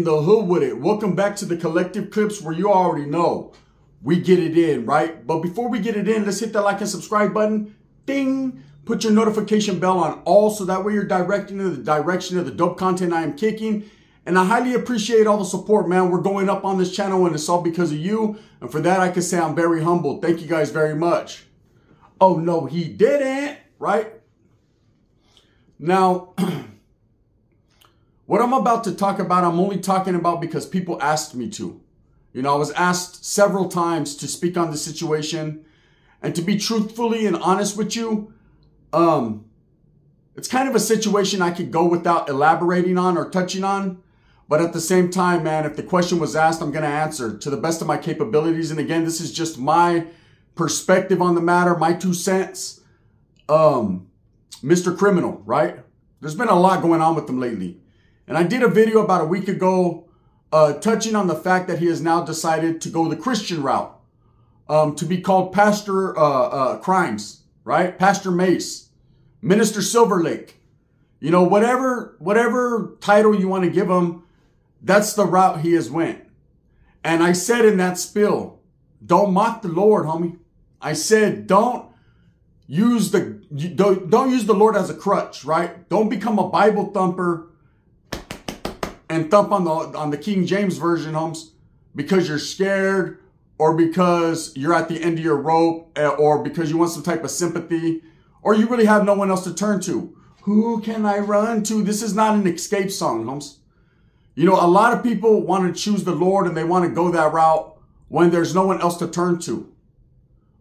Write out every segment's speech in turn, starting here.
in the hood with it? Welcome back to the collective clips where you already know we get it in, right? But before we get it in, let's hit that like and subscribe button. Ding! Put your notification bell on all so that way you're directing in the direction of the dope content I am kicking. And I highly appreciate all the support, man. We're going up on this channel and it's all because of you. And for that, I can say I'm very humbled. Thank you guys very much. Oh, no, he didn't, right? Now, What I'm about to talk about, I'm only talking about because people asked me to. You know, I was asked several times to speak on the situation. And to be truthfully and honest with you, um, it's kind of a situation I could go without elaborating on or touching on. But at the same time, man, if the question was asked, I'm going to answer to the best of my capabilities. And again, this is just my perspective on the matter, my two cents. Um, Mr. Criminal, right? There's been a lot going on with him lately. And I did a video about a week ago uh, touching on the fact that he has now decided to go the Christian route, um, to be called Pastor uh, uh, Crimes, right? Pastor Mace, Minister Silverlake. You know, whatever whatever title you want to give him, that's the route he has went. And I said in that spill, don't mock the Lord, homie. I said, don't use the don't, don't use the Lord as a crutch, right? Don't become a Bible thumper and thump on the on the King James version, Holmes, because you're scared or because you're at the end of your rope eh, or because you want some type of sympathy or you really have no one else to turn to. Who can I run to? This is not an escape song, Holmes. You know, a lot of people want to choose the Lord and they want to go that route when there's no one else to turn to.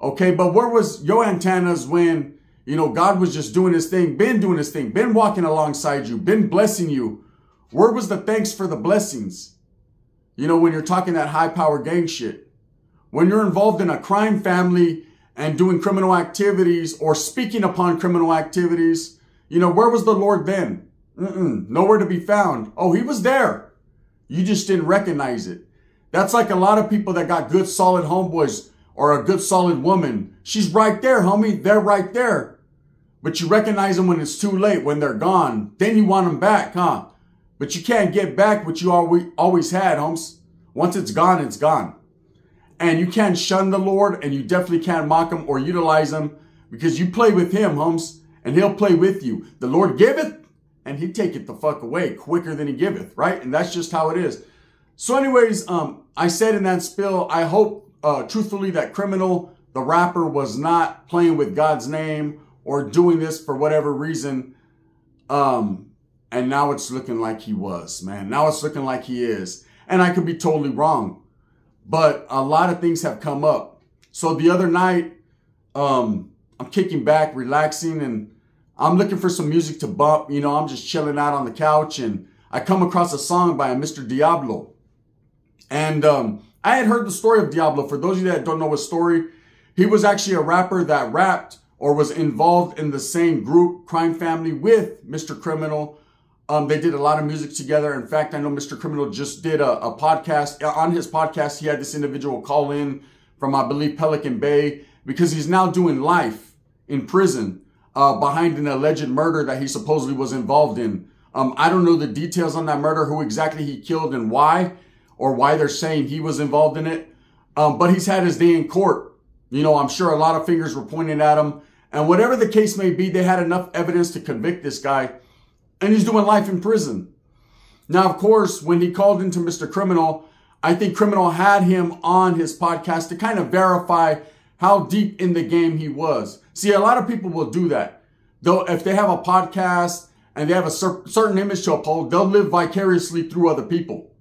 Okay, but where was your antennas when, you know, God was just doing his thing, been doing his thing, been walking alongside you, been blessing you, where was the thanks for the blessings? You know, when you're talking that high power gang shit. When you're involved in a crime family and doing criminal activities or speaking upon criminal activities, you know, where was the Lord then? Mm-mm, nowhere to be found. Oh, he was there. You just didn't recognize it. That's like a lot of people that got good solid homeboys or a good solid woman. She's right there, homie. They're right there. But you recognize them when it's too late, when they're gone. Then you want them back, huh? But you can't get back what you always had, Holmes. Once it's gone, it's gone. And you can't shun the Lord and you definitely can't mock him or utilize him because you play with him, Holmes, and he'll play with you. The Lord giveth and he taketh the fuck away quicker than he giveth, right? And that's just how it is. So anyways, um, I said in that spill, I hope, uh, truthfully that criminal, the rapper was not playing with God's name or doing this for whatever reason. Um, and now it's looking like he was, man. Now it's looking like he is. And I could be totally wrong. But a lot of things have come up. So the other night, um, I'm kicking back, relaxing, and I'm looking for some music to bump. You know, I'm just chilling out on the couch and I come across a song by a Mr. Diablo. And um, I had heard the story of Diablo. For those of you that don't know his story, he was actually a rapper that rapped or was involved in the same group, crime family with Mr. Criminal um, they did a lot of music together. In fact, I know Mr. Criminal just did a, a podcast. Uh, on his podcast, he had this individual call in from, I believe, Pelican Bay because he's now doing life in prison uh, behind an alleged murder that he supposedly was involved in. Um, I don't know the details on that murder, who exactly he killed and why, or why they're saying he was involved in it. Um, but he's had his day in court. You know, I'm sure a lot of fingers were pointed at him. And whatever the case may be, they had enough evidence to convict this guy and he's doing life in prison. Now, of course, when he called into Mr. Criminal, I think Criminal had him on his podcast to kind of verify how deep in the game he was. See, a lot of people will do that. Though, if they have a podcast and they have a cer- certain image to uphold, they'll live vicariously through other people.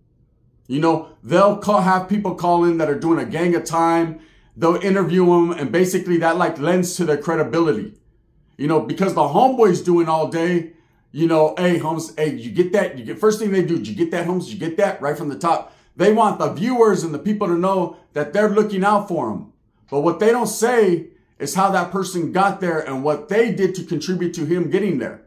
You know, they'll call, have people call in that are doing a gang of time. They'll interview them and basically that like lends to their credibility. You know, because the homeboy's doing all day, you know, hey, Holmes, hey, you get that? You get first thing they do, you get that, Holmes? You get that right from the top. They want the viewers and the people to know that they're looking out for them. But what they don't say is how that person got there and what they did to contribute to him getting there.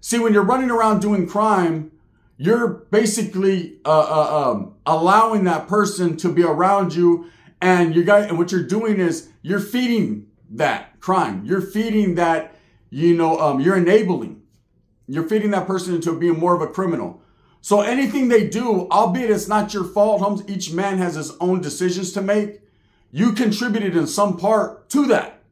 See, when you're running around doing crime, you're basically uh, uh, um, allowing that person to be around you, and you got and what you're doing is you're feeding that crime. You're feeding that, you know, um, you're enabling. You're feeding that person into being more of a criminal. So anything they do, albeit it's not your fault, Holmes, each man has his own decisions to make. You contributed in some part to that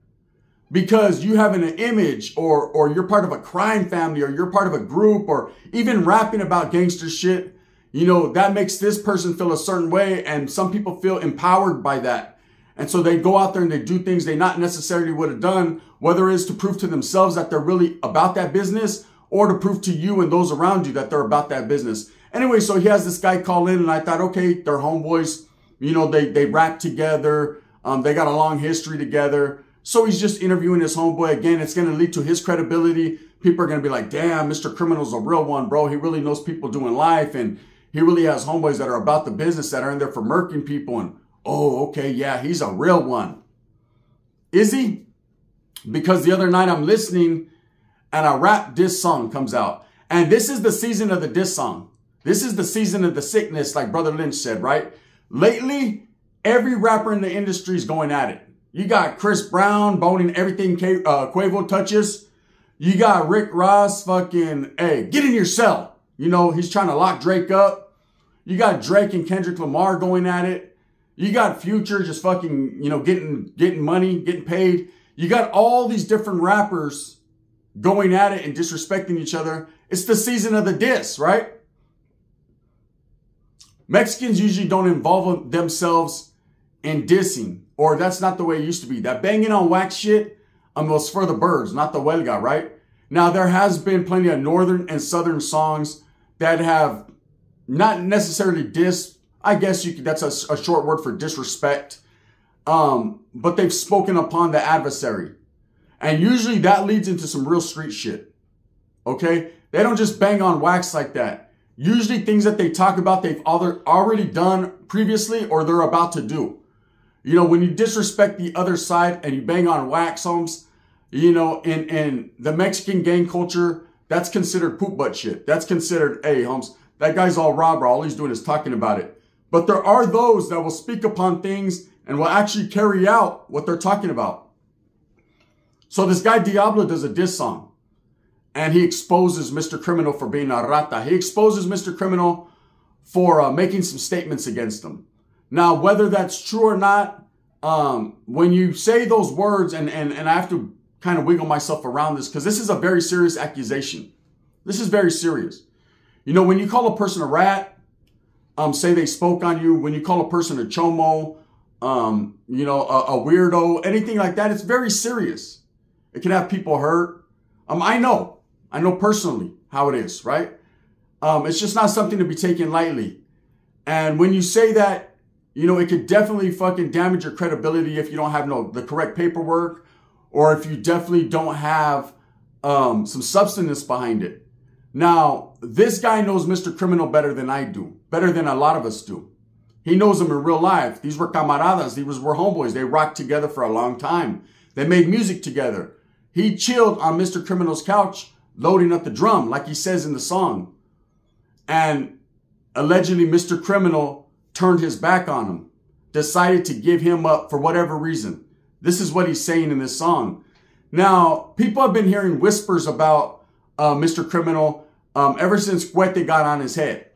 because you have an image or, or you're part of a crime family or you're part of a group or even rapping about gangster shit. You know, that makes this person feel a certain way. And some people feel empowered by that. And so they go out there and they do things they not necessarily would have done, whether it's to prove to themselves that they're really about that business or to prove to you and those around you that they're about that business. Anyway, so he has this guy call in and I thought, okay, they're homeboys. You know, they, they rap together. Um, they got a long history together. So he's just interviewing his homeboy again. It's going to lead to his credibility. People are going to be like, damn, Mr. Criminal's a real one, bro. He really knows people doing life. And he really has homeboys that are about the business that are in there for murking people. And, oh, okay, yeah, he's a real one. Is he? Because the other night I'm listening and a rap diss song comes out. And this is the season of the diss song. This is the season of the sickness, like Brotha Lynch said, right? Lately, every rapper in the industry is going at it. You got Chris Brown boning everything uh, Quavo touches. You got Rick Ross fucking, hey, get in your cell. You know, he's trying to lock Drake up. You got Drake and Kendrick Lamar going at it. You got Future just fucking, you know, getting getting money, getting paid. You got all these different rappers going at it and disrespecting each other. It's the season of the diss, right? Mexicans usually don't involve themselves in dissing, or that's not the way it used to be. That banging on wax shit um, was for the birds, not the huelga, right? Now, there has been plenty of northern and southern songs that have not necessarily diss. I guess you could, that's a, a short word for disrespect. Um, but they've spoken upon the adversary. And usually that leads into some real street shit. Okay? They don't just bang on wax like that. Usually things that they talk about, they've either already done previously or they're about to do. You know, when you disrespect the other side and you bang on wax homes, you know, in, in the Mexican gang culture, that's considered poop butt shit. That's considered, hey, Holmes, that guy's all robber. All he's doing is talking about it. But there are those that will speak upon things and will actually carry out what they're talking about. So this guy Diablo does a diss song and he exposes Mr. Criminal for being a rata. He exposes Mr. Criminal for uh, making some statements against him. Now, whether that's true or not, um, when you say those words, and, and, and I have to kind of wiggle myself around this because this is a very serious accusation. This is very serious. You know, when you call a person a rat, um, say they spoke on you, when you call a person a chomo, um, you know, a, a weirdo, anything like that, it's very serious. It can have people hurt. Um, I know, I know personally how it is, right? Um, it's just not something to be taken lightly. And when you say that, you know, it could definitely fucking damage your credibility if you don't have no the correct paperwork, or if you definitely don't have um, some substance behind it. Now, this guy knows Mr. Criminal better than I do, better than a lot of us do. He knows him in real life. These were camaradas. These were homeboys. They rocked together for a long time. They made music together. He chilled on Mr. Criminal's couch, loading up the drum, like he says in the song. And allegedly, Mr. Criminal turned his back on him, decided to give him up for whatever reason. This is what he's saying in this song. Now, people have been hearing whispers about uh, Mr. Criminal um, ever since Cuete got on his head.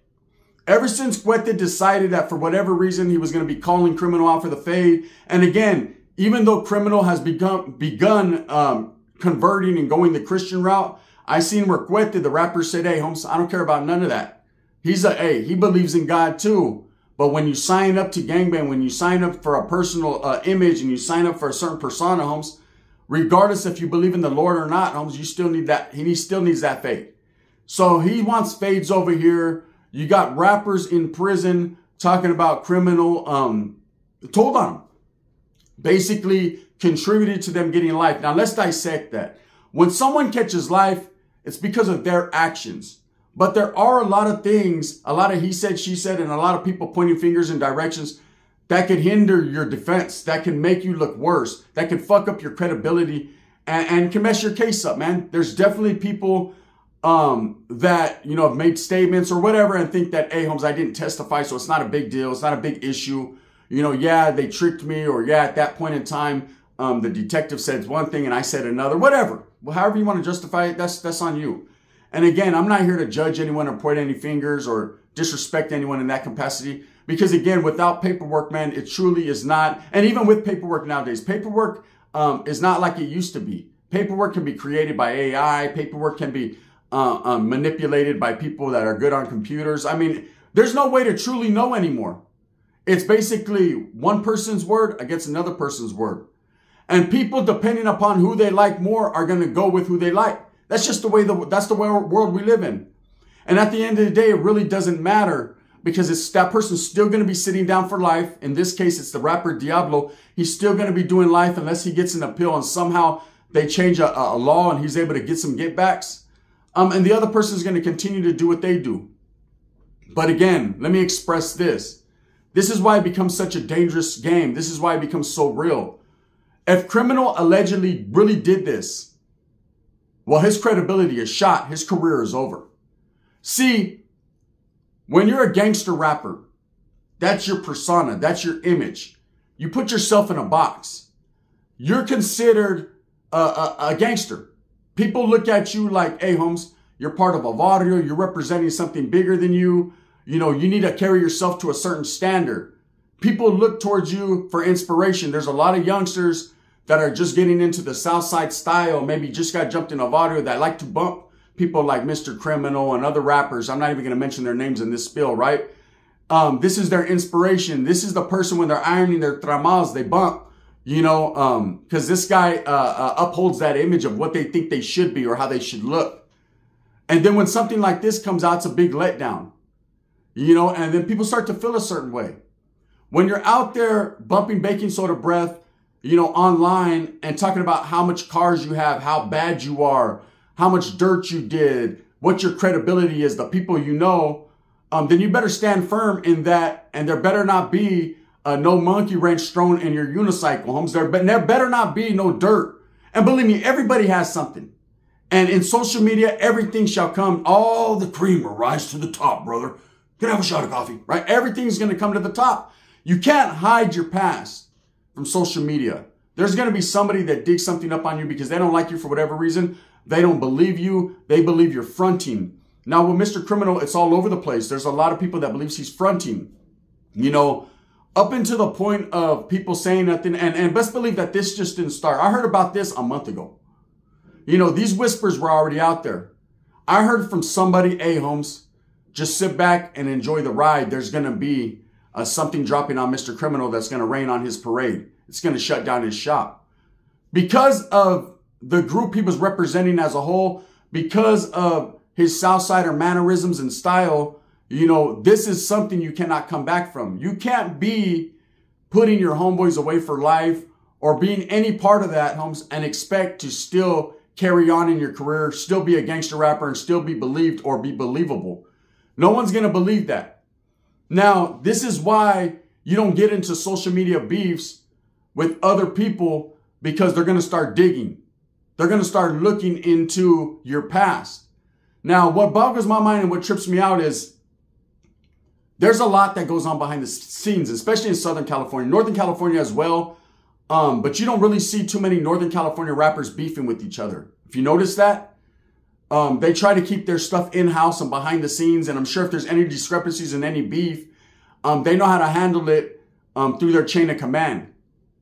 Ever since Cuete decided that for whatever reason he was going to be calling Criminal out for the fade. And again, even though Criminal has begun, begun um, converting and going the Christian route. I seen where the rapper, said, hey, Holmes, I don't care about none of that. He's a, hey, he believes in God too. But when you sign up to gangbang, when you sign up for a personal uh, image and you sign up for a certain persona, Holmes, regardless if you believe in the Lord or not, Holmes, you still need that. He still needs that faith. So he wants fades over here. You got rappers in prison talking about criminal, um, told on him. Basically contributed to them getting life. Now let's dissect that. When someone catches life, it's because of their actions. But there are a lot of things, a lot of he said, she said, and a lot of people pointing fingers in directions that could hinder your defense, that can make you look worse, that can fuck up your credibility and, and can mess your case up, man. There's definitely people um, that, you know, have made statements or whatever and think that, hey, Holmes, I didn't testify, so it's not a big deal. It's not a big issue. You know, yeah, they tricked me or yeah, at that point in time, um, the detective said one thing and I said another, whatever. Well, however you want to justify it, that's, that's on you. And again, I'm not here to judge anyone or point any fingers or disrespect anyone in that capacity. Because again, without paperwork, man, it truly is not. And even with paperwork nowadays, paperwork um, is not like it used to be. Paperwork can be created by AI. Paperwork can be uh, um, manipulated by people that are good on computers. I mean, there's no way to truly know anymore. It's basically one person's word against another person's word. And people, depending upon who they like more, are going to go with who they like. That's just the way the, that's the way world we live in. And at the end of the day, it really doesn't matter because it's that person's still going to be sitting down for life. In this case, it's the rapper Diablo. He's still going to be doing life unless he gets an appeal and somehow they change a, a law and he's able to get some get backs. Um, and the other person is going to continue to do what they do. But again, let me express this. This is why it becomes such a dangerous game. This is why it becomes so real. If criminal allegedly really did this, well, his credibility is shot. His career is over. See, when you're a gangster rapper, that's your persona. That's your image. You put yourself in a box. You're considered a, a, a gangster. People look at you like, hey, Holmes, you're part of a barrio. You're representing something bigger than you. You know, you need to carry yourself to a certain standard. People look towards you for inspiration. There's a lot of youngsters that are just getting into the Southside style, maybe just got jumped in a barrio that like to bump people like Mr. Criminal and other rappers. I'm not even going to mention their names in this spill, right? Um, this is their inspiration. This is the person when they're ironing their tramas, they bump you know, um, because this guy uh, uh, upholds that image of what they think they should be or how they should look. And then when something like this comes out, it's a big letdown, you know, and then people start to feel a certain way. When you're out there bumping baking soda breath, you know, online and talking about how much cars you have, how bad you are, how much dirt you did, what your credibility is, the people you know, um, then you better stand firm in that, and there better not be uh, no monkey wrench thrown in your unicycle, homes. There, but there better not be no dirt. And believe me, everybody has something. And in social media, everything shall come. All the cream will rise to the top, brother. Can I have a shot of coffee? Right? Everything's going to come to the top. You can't hide your past from social media. There's going to be somebody that digs something up on you because they don't like you for whatever reason. They don't believe you. They believe you're fronting. Now with Mr. Criminal, it's all over the place. There's a lot of people that believes he's fronting. You know, up into the point of people saying nothing. And, and best believe that this just didn't start. I heard about this a month ago. You know, these whispers were already out there. I heard from somebody, hey, Holmes, just sit back and enjoy the ride. There's going to be uh, something dropping on Mr. Criminal that's going to rain on his parade. It's going to shut down his shop. Because of the group he was representing as a whole, because of his Southsider mannerisms and style, you know, this is something you cannot come back from. You can't be putting your homeboys away for life or being any part of that, homes, and expect to still carry on in your career, still be a gangster rapper, and still be believed or be believable. No one's going to believe that. Now, this is why you don't get into social media beefs with other people because they're going to start digging. They're going to start looking into your past. Now, what boggles my mind and what trips me out is there's a lot that goes on behind the scenes, especially in Southern California, Northern California as well. Um, but you don't really see too many Northern California rappers beefing with each other. If you notice that, um, they try to keep their stuff in house and behind the scenes. And I'm sure if there's any discrepancies in any beef, um, they know how to handle it um, through their chain of command.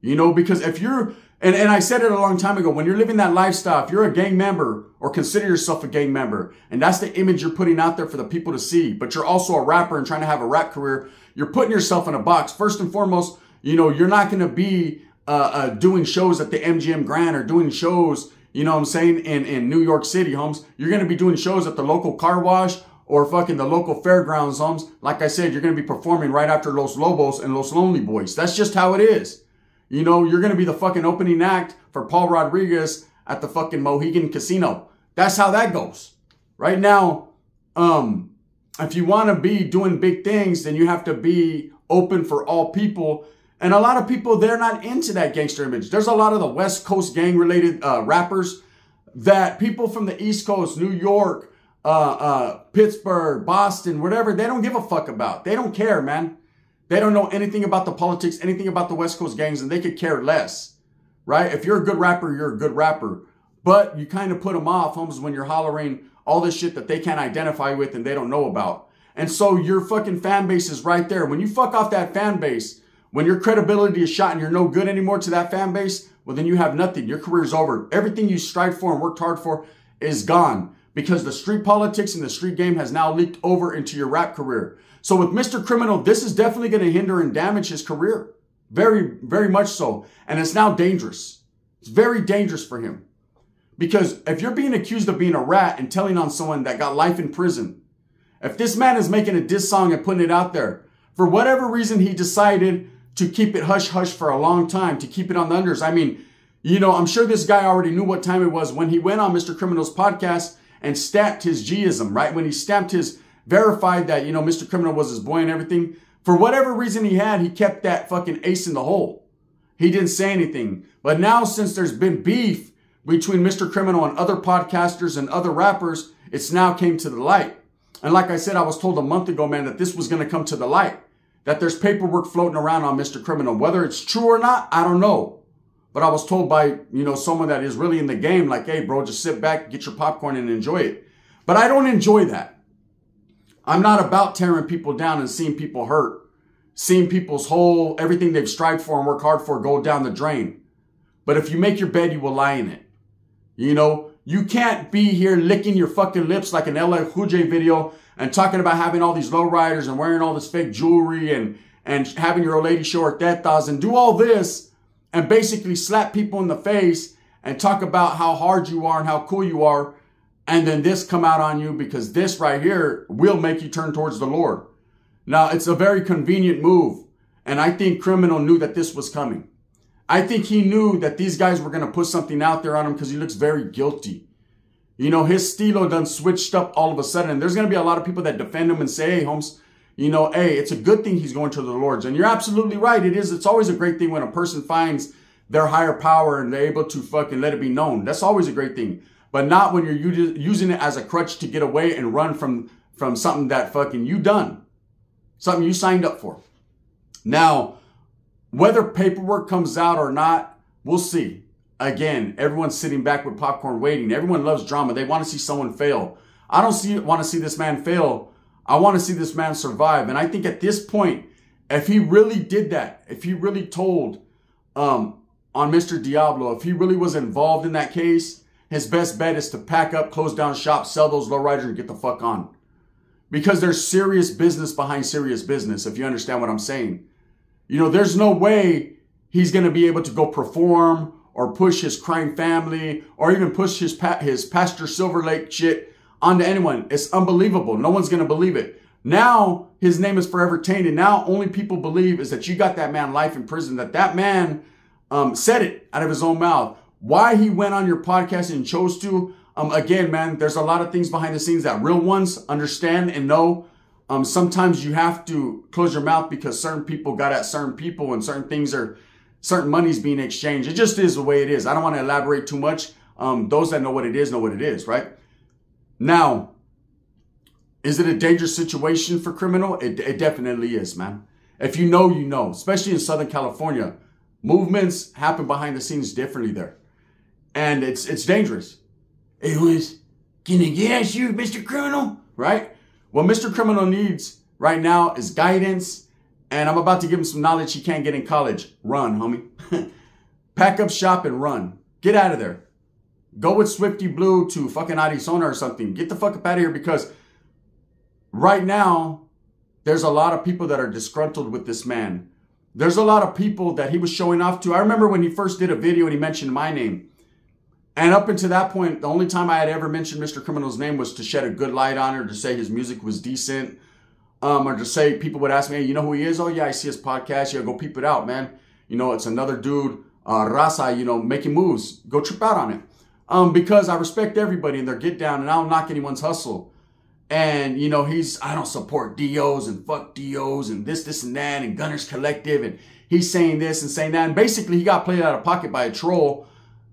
You know, because if you're and, and I said it a long time ago, when you're living that lifestyle, if you're a gang member or consider yourself a gang member, and that's the image you're putting out there for the people to see, but you're also a rapper and trying to have a rap career, you're putting yourself in a box. First and foremost, you know, you're not going to be uh, uh, doing shows at the MGM Grand or doing shows, you know what I'm saying, in, in New York City, homes. You're going to be doing shows at the local car wash or fucking the local fairgrounds, homes. Like I said, you're going to be performing right after Los Lobos and Los Lonely Boys. That's just how it is. You know, you're going to be the fucking opening act for Paul Rodriguez at the fucking Mohegan Casino. That's how that goes. Right now, um, if you want to be doing big things, then you have to be open for all people. And a lot of people, they're not into that gangster image. There's a lot of the West Coast gang related uh, rappers that people from the East Coast, New York, uh, uh, Pittsburgh, Boston, whatever, they don't give a fuck about. They don't care, man. They don't know anything about the politics, anything about the West Coast gangs, and they could care less, right? If you're a good rapper, you're a good rapper. But you kind of put them off, homes, when you're hollering all this shit that they can't identify with and they don't know about. And so your fucking fan base is right there. When you fuck off that fan base, when your credibility is shot and you're no good anymore to that fan base, well, then you have nothing. Your career's over. Everything you strived for and worked hard for is gone because the street politics and the street game has now leaked over into your rap career. So with Mr. Criminal, this is definitely going to hinder and damage his career. Very, very much so. And it's now dangerous. It's very dangerous for him. Because if you're being accused of being a rat and telling on someone that got life in prison, if this man is making a diss song and putting it out there, for whatever reason he decided to keep it hush hush for a long time, to keep it on the unders. I mean, you know, I'm sure this guy already knew what time it was when he went on Mr. Criminal's podcast and stamped his Gism, right? When he stamped his, verified that, you know, Mr. Criminal was his boy and everything. For whatever reason he had, he kept that fucking ace in the hole. He didn't say anything. But now, since there's been beef between Mr. Criminal and other podcasters and other rappers, it's now came to the light. And like I said, I was told a month ago, man, that this was going to come to the light. That there's paperwork floating around on Mr. Criminal. Whether it's true or not, I don't know. But I was told by, you know, someone that is really in the game, like, hey, bro, just sit back, get your popcorn and enjoy it. But I don't enjoy that. I'm not about tearing people down and seeing people hurt, seeing people's whole, everything they've strived for and worked hard for go down the drain. But if you make your bed, you will lie in it. You know, you can't be here licking your fucking lips like an LA J video and talking about having all these lowriders and wearing all this fake jewelry and, and having your old lady show her tetas and do all this and basically slap people in the face and talk about how hard you are and how cool you are. And then this come out on you because this right here will make you turn towards the Lord. Now, it's a very convenient move. And I think criminal knew that this was coming. I think he knew that these guys were going to put something out there on him because he looks very guilty. You know, his stilo done switched up all of a sudden. There's going to be a lot of people that defend him and say, hey, Holmes, you know, hey, it's a good thing he's going to the Lord's. And you're absolutely right. It is. It's always a great thing when a person finds their higher power and they're able to fucking let it be known. That's always a great thing. But not when you're using it as a crutch to get away and run from, from something that fucking you done. Something you signed up for. Now, whether paperwork comes out or not, we'll see. Again, everyone's sitting back with popcorn waiting. Everyone loves drama. They want to see someone fail. I don't see want to see this man fail I want to see this man survive. And I think at this point, if he really did that, if he really told um, on Mr. Diablo, if he really was involved in that case, his best bet is to pack up, close down shop, sell those lowriders, and get the fuck on. Because there's serious business behind serious business, if you understand what I'm saying. You know, there's no way he's going to be able to go perform or push his crime family or even push his, pa- his Pastor Silver Lake shit onto anyone. It's unbelievable. No one's going to believe it. Now his name is forever tainted. Now only people believe is that you got that man life in prison, that that man um, said it out of his own mouth. Why he went on your podcast and chose to, um, again, man, there's a lot of things behind the scenes that real ones understand and know. Um, sometimes you have to close your mouth because certain people got at certain people and certain things are, certain money's being exchanged. It just is the way it is. I don't want to elaborate too much. Um, those that know what it is know what it is, right? Now, is it a dangerous situation for criminal? It, it definitely is, man. If you know, you know, especially in Southern California, movements happen behind the scenes differently there. And it's, it's dangerous. It was, can I get you, Mr. Criminal? Right? What Mr. Criminal needs right now is guidance. And I'm about to give him some knowledge he can't get in college. Run, homie. Pack up shop and run. Get out of there. Go with Swifty Blue to fucking Arizona or something. Get the fuck up out of here because right now, there's a lot of people that are disgruntled with this man. There's a lot of people that he was showing off to. I remember when he first did a video and he mentioned my name. And up until that point, the only time I had ever mentioned Mr. Criminal's name was to shed a good light on or to say his music was decent. Um, or to say people would ask me, hey, you know who he is? Oh, yeah, I see his podcast. Yeah, go peep it out, man. You know, it's another dude, uh, Raza, you know, making moves. Go trip out on it um, because I respect everybody and their get down and I don't knock anyone's hustle. And, you know, he's, I don't support DOs and fuck DOs and this, this and that and Gunners Collective. And he's saying this and saying that. And basically he got played out of pocket by a troll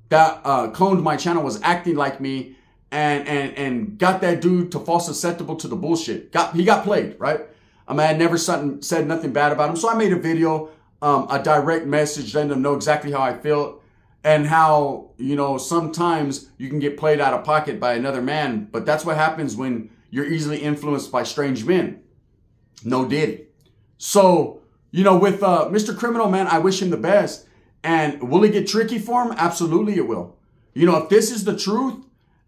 that, uh, cloned my channel, was acting like me and, and, and got that dude to fall susceptible to the bullshit. Got, he got played, right? I mean, I never said, said nothing bad about him. So I made a video, um, a direct message, letting them know exactly how I feel and how, you know, sometimes you can get played out of pocket by another man. But that's what happens when you're easily influenced by strange men. No did. So, you know, with uh, Mr. Criminal, man, I wish him the best. And will it get tricky for him? Absolutely it will. You know, if this is the truth,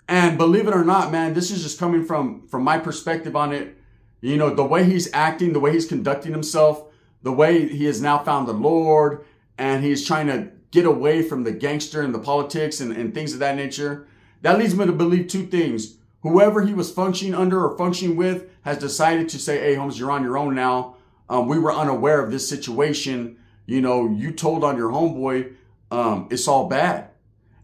and believe it or not, man, this is just coming from from my perspective on it. You know, the way he's acting, the way he's conducting himself, the way he has now found the Lord, and he's trying to get away from the gangster and the politics and, and things of that nature. That leads me to believe two things. Whoever he was functioning under or functioning with has decided to say, hey, Holmes, you're on your own now. Um, we were unaware of this situation. You know, you told on your homeboy, um, it's all bad.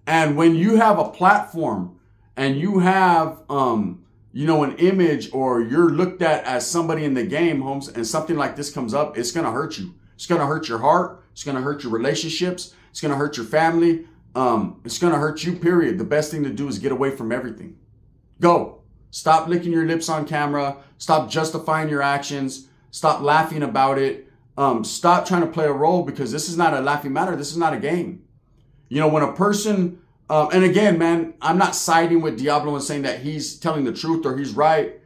And when you have a platform and you have, um, you know, an image or you're looked at as somebody in the game, Holmes, and something like this comes up, it's going to hurt you. It's going to hurt your heart. It's going to hurt your relationships. It's going to hurt your family. Um, it's going to hurt you, period. The best thing to do is get away from everything. Go. Stop licking your lips on camera. Stop justifying your actions. Stop laughing about it. Um, stop trying to play a role because this is not a laughing matter. This is not a game. You know, when a person, um, and again, man, I'm not siding with Diablo and saying that he's telling the truth or he's right.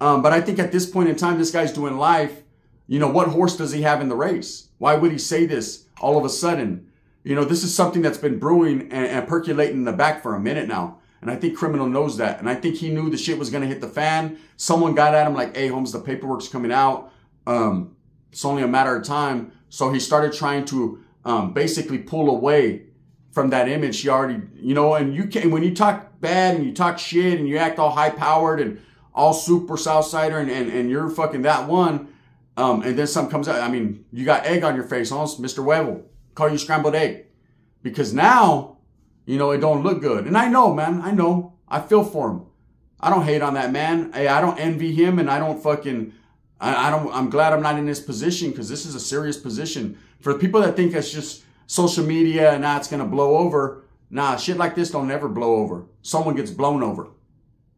Um, but I think at this point in time, this guy's doing life. You know, what horse does he have in the race? Why would he say this all of a sudden? You know, this is something that's been brewing and, and percolating in the back for a minute now. And I think criminal knows that. And I think he knew the shit was going to hit the fan. Someone got at him like, hey, Holmes, the paperwork's coming out. Um, it's only a matter of time. So he started trying to um, basically pull away from that image, he already, you know, and you can, when you talk bad and you talk shit and you act all high powered and all super Southsider and, and, and you're fucking that one, um, and then some comes out, I mean, you got egg on your face, almost Mr. Wevel, call you scrambled egg. Because now, you know, it don't look good. And I know, man, I know. I feel for him. I don't hate on that man. Hey, I don't envy him and I don't fucking, I, I don't, I'm glad I'm not in this position because this is a serious position. For the people that think it's just, social media and now it's going to blow over. Nah, shit like this don't ever blow over. Someone gets blown over.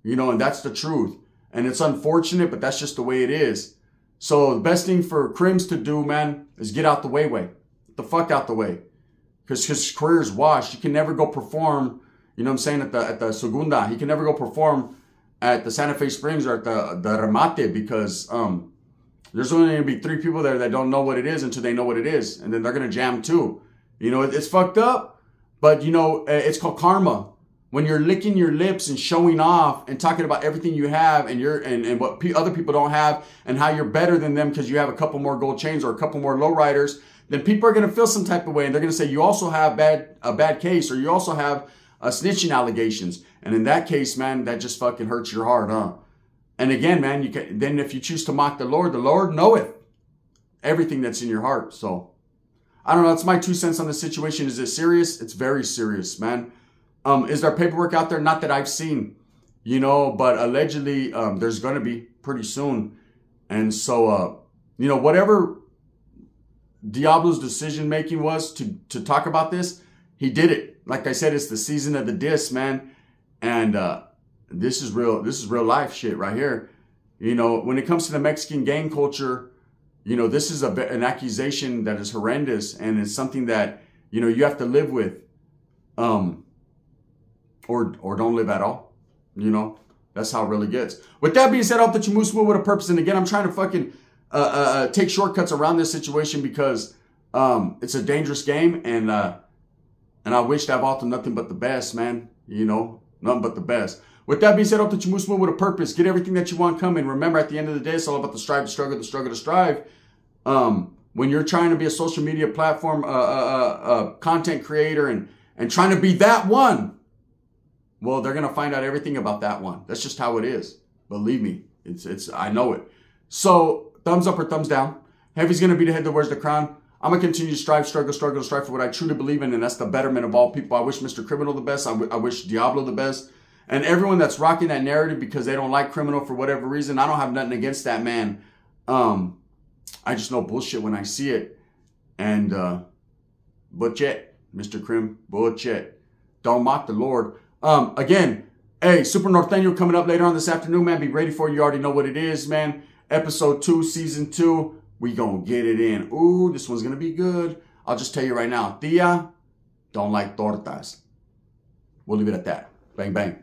You know, and that's the truth. And it's unfortunate, but that's just the way it is. So the best thing for Crims to do, man, is get out the way way. Get the fuck out the way. Because his career is washed. He can never go perform, you know what I'm saying, at the at the Segunda. He can never go perform at the Santa Fe Springs or at the, the Remate because um, there's only to be three people there that don't know what it is until they know what it is. And then they're going to jam too. You know, it's fucked up, but you know, eh, it's called karma. When you're licking your lips and showing off and talking about everything you have and you're and, and what other people don't have and how you're better than them because you have a couple more gold chains or a couple more lowriders, then people are going to feel some type of way and they're going to say you also have bad a bad case or you also have uh, snitching allegations. And in that case, man, that just fucking hurts your heart, huh? And again, man, you can then if you choose to mock the Lord, the Lord knoweth everything that's in your heart. So I don't know. That's my two cents on the situation. Is it serious? It's very serious, man. Um, is there paperwork out there? Not that I've seen, you know, but allegedly um, there's going to be pretty soon. And so, uh, you know, whatever Diablo's decision making was to to talk about this, he did it. Like I said, it's the season of the disc, man. And uh, this is real. This is real life shit right here. You know, when it comes to the Mexican gang culture, you know, this is a, an accusation that is horrendous and it's something that, you know, you have to live with. Um, or, or don't live at all. You know, that's how it really gets. With that being said, I hope that you move smooth with a purpose. And again, I'm trying to fucking, uh, uh, uh, take shortcuts around this situation because, um, it's a dangerous game and, uh, and I wish that Vaulta nothing but the best, man. You know, nothing but the best. With that being said, I hope that you move with a purpose. Get everything that you want coming. Remember, at the end of the day, it's all about the strive, the struggle, the struggle, the strive. Um, when you're trying to be a social media platform, uh, uh, uh, uh, content creator, and and trying to be that one, well, they're gonna find out everything about that one. That's just how it is. Believe me, it's it's I know it. So thumbs up or thumbs down. Heavy's gonna be the head that wears the crown. I'm gonna continue to strive, struggle, struggle, strive for what I truly believe in, and that's the betterment of all people. I wish Mr. Criminal the best. I, I wish Diablo the best. And everyone that's rocking that narrative because they don't like criminal for whatever reason, I don't have nothing against that man. Um, I just know bullshit when I see it. And uh, bullshit, Mr. Crim, bullshit. Don't mock the Lord. Um, again, hey, Super Norteño coming up later on this afternoon, man. Be ready for it. You already know what it is, man. Episode two, season two. We gonna get it in. Ooh, this one's gonna be good. I'll just tell you right now. Tia, don't like tortas. We'll leave it at that. Bang, bang.